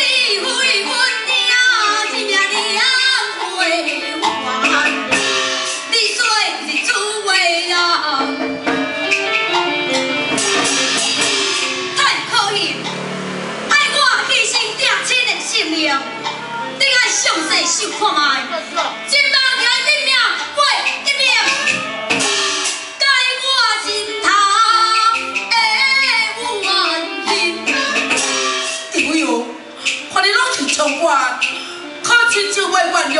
你为我定此命，两回。你做是主，话啦，太可惜。爱我牺牲定亲的。心灵，顶爱上受看。他千奇万怪。